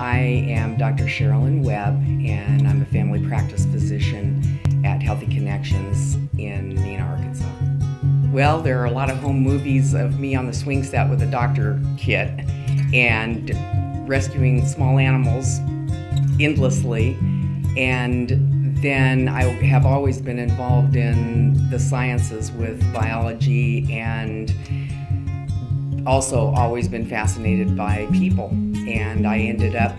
I am Dr. Sherilyn Webb, and I'm a family practice physician at Healthy Connections in Mena, Arkansas. Well, there are a lot of home movies of me on the swing set with a doctor kit and rescuing small animals endlessly. And then I have always been involved in the sciences with biology and also always been fascinated by people. And I ended up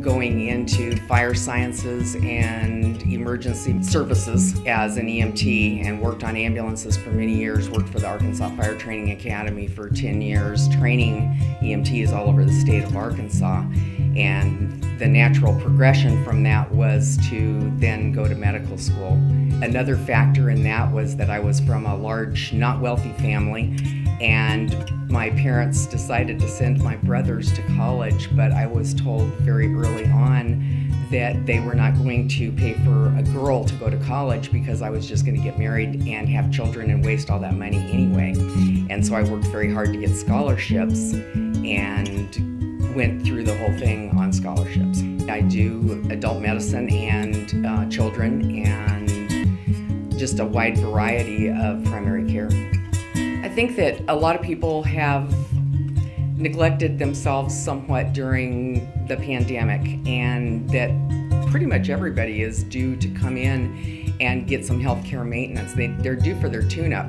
going into fire sciences and emergency services as an EMT and worked on ambulances for many years, worked for the Arkansas Fire Training Academy for 10 years, training EMTs all over the state of Arkansas. And the natural progression from that was to then go to medical school. Another factor in that was that I was from a large, not wealthy family, and my parents decided to send my brothers to college, but I was told very early on that they were not going to pay for a girl to go to college because I was just going to get married and have children and waste all that money anyway. And so I worked very hard to get scholarships and went through the whole thing on scholarships. I do adult medicine and uh, children and just a wide variety of primary care. I think that a lot of people have neglected themselves somewhat during the pandemic, and that pretty much everybody is due to come in and get some health care maintenance. They, they're due for their tune up.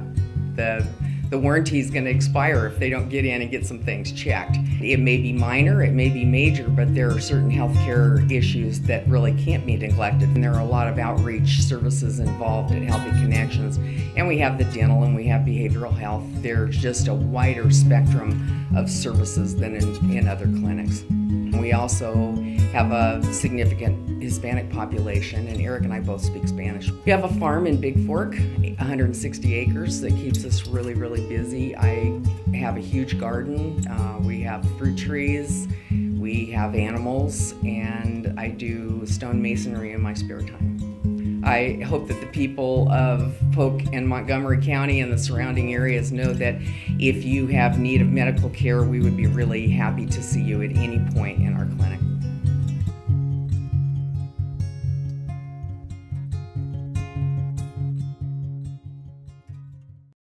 The the warranty is going to expire if they don't get in and get some things checked. It may be minor, it may be major, but there are certain healthcare issues that really can't be neglected. And there are a lot of outreach services involved at Healthy Connections. And we have the dental and we have behavioral health. There's just a wider spectrum of services than in, in other clinics. We also have a significant Hispanic population, and Eric and I both speak Spanish. We have a farm in Big Fork, 160 acres, that keeps us really, really busy. I have a huge garden. Uh, we have fruit trees. We have animals, and I do stone masonry in my spare time. I hope that the people of Polk and Montgomery County and the surrounding areas know that if you have need of medical care, we would be really happy to see you at any point in our.